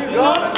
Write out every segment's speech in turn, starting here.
you go.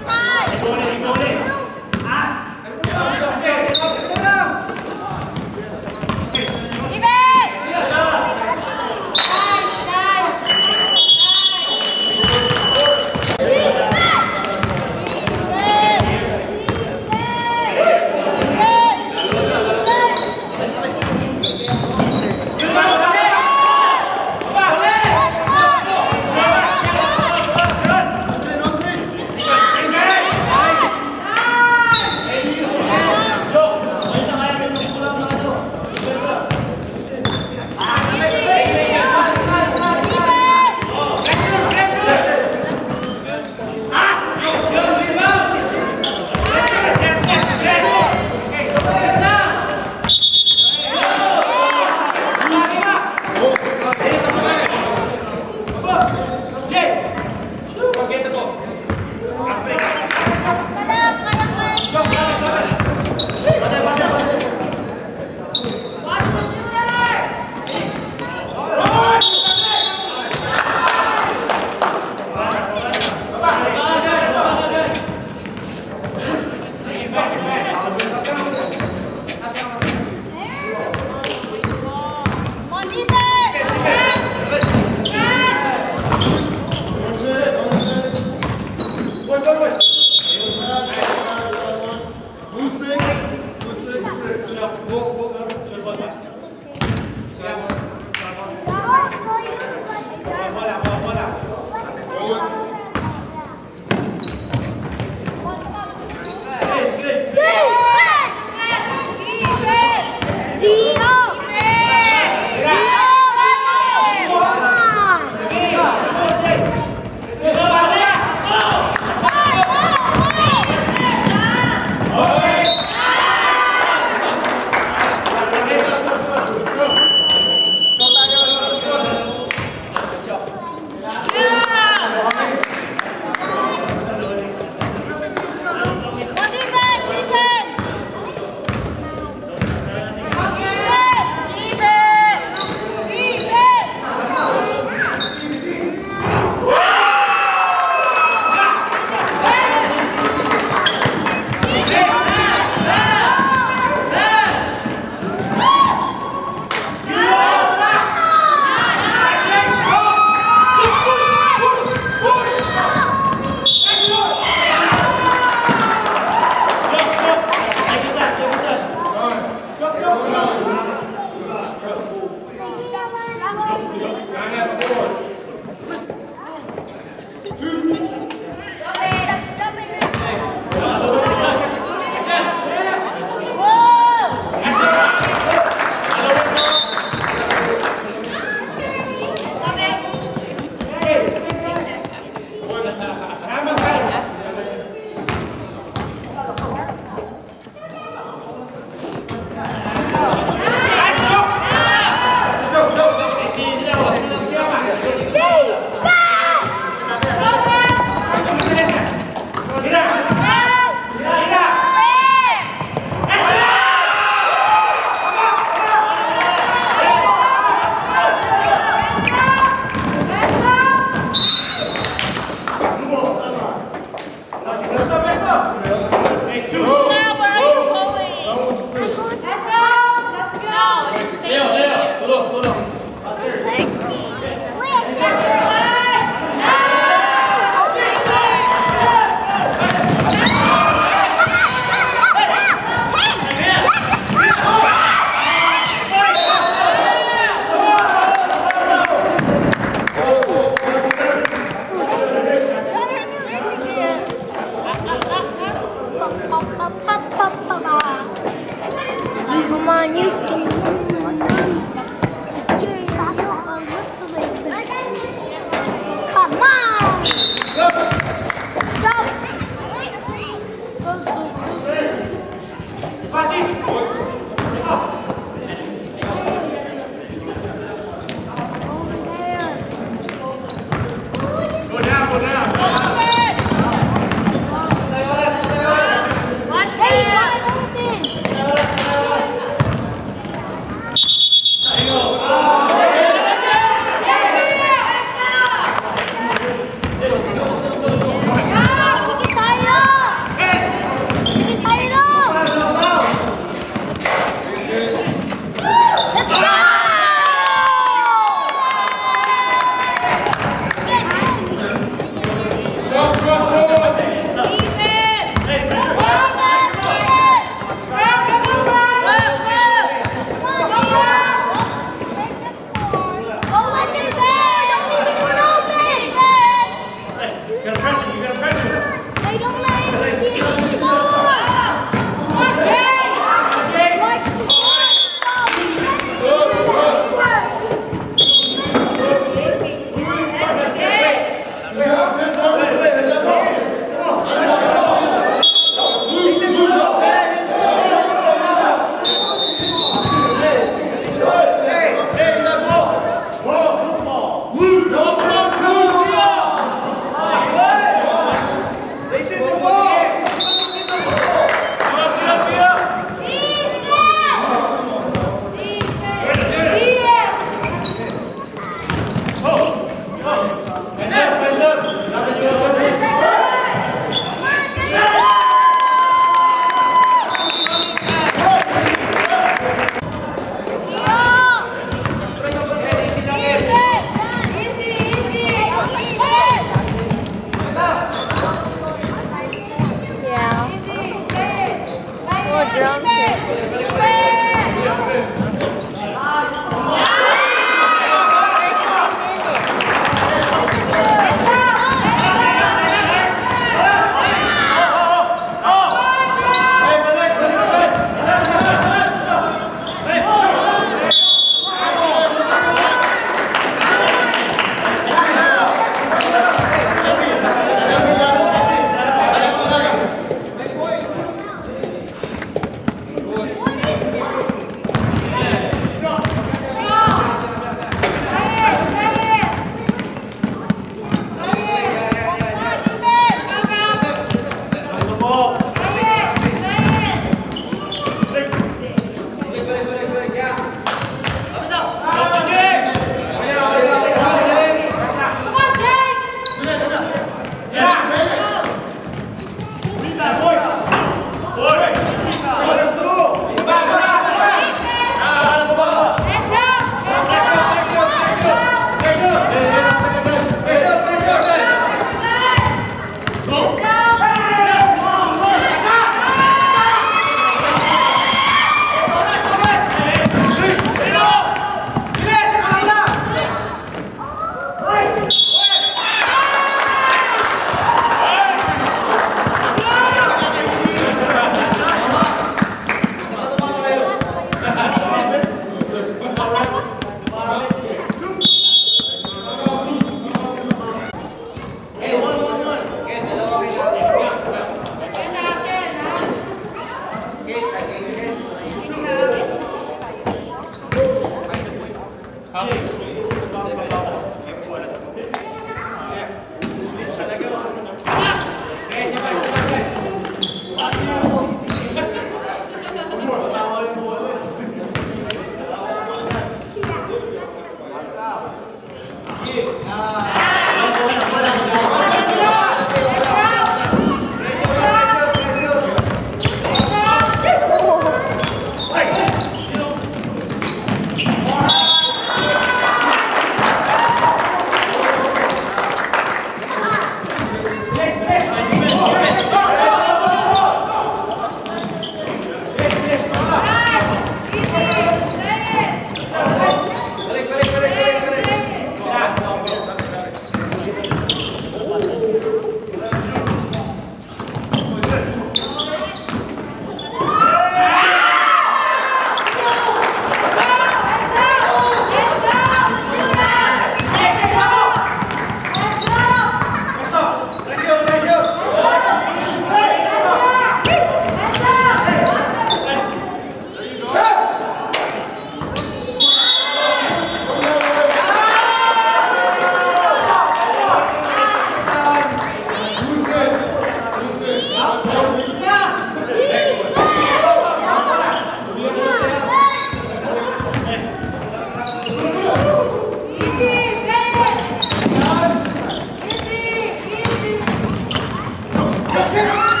¡Vamos!